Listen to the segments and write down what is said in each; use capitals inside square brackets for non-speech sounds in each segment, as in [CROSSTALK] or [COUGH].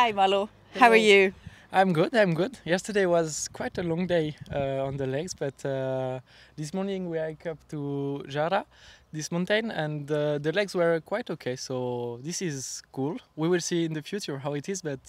Hi, Malo. How are you? I'm good. I'm good. Yesterday was quite a long day uh, on the legs, but uh, this morning we hike up to Jara, this mountain, and uh, the legs were quite okay. So this is cool. We will see in the future how it is, but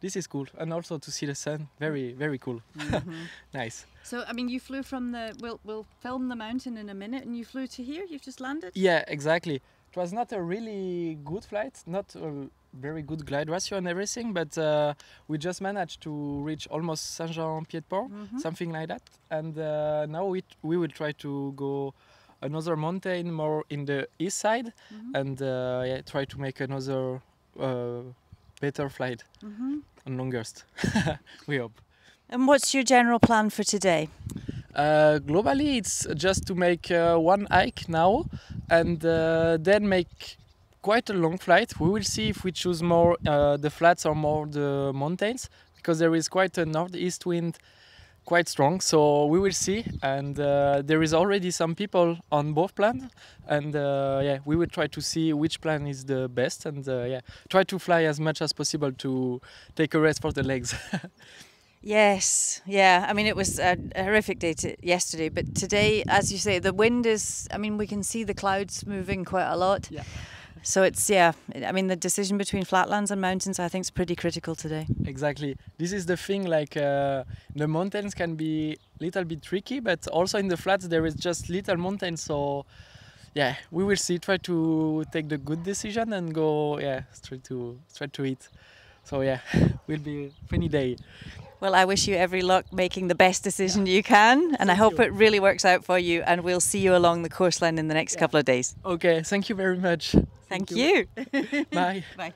this is cool, and also to see the sun, very very cool. [LAUGHS] nice. So, I mean, you flew from the. We'll we'll film the mountain in a minute, and you flew to here. You've just landed. Yeah, exactly. It was not a really good flight, not a very good glide ratio and everything, but uh, we just managed to reach almost Saint-Jean-Pied-de-Port, something like that. And uh, now we we will try to go another mountain more in the east side, and uh, yeah, try to make another uh, better flight and longest. [LAUGHS] we hope. And what's your general plan for today? Uh, globally, it's just to make uh, one hike now and uh, then make quite a long flight. We will see if we choose more uh, the flats or more the mountains because there is quite a northeast wind quite strong. So we will see. And uh, there is already some people on both plans and uh, yeah we will try to see which plan is the best. And uh, yeah try to fly as much as possible to take a rest for the legs [LAUGHS] Yes, yeah. I mean, it was a, horrific day to, yesterday, but today, as you say, the wind is. I mean, we can see the clouds moving quite a lot. Yeah. So it's yeah. I mean, the decision between flatlands and mountains, I think, is pretty critical today. exactly this is the thing like uh, the mountains can be a little bit tricky but also in the flats there is just little mountains so yeah we will see try to take the good decision and go yeah straight to straight to it so yeah [LAUGHS] will be a funny day Well, I wish you every luck making the best decision you can, and I hope it really works out for you. And we'll see you along the coastline in the next couple of days. okay thank you very much Thank, you. [LAUGHS] bye [LAUGHS] Bye.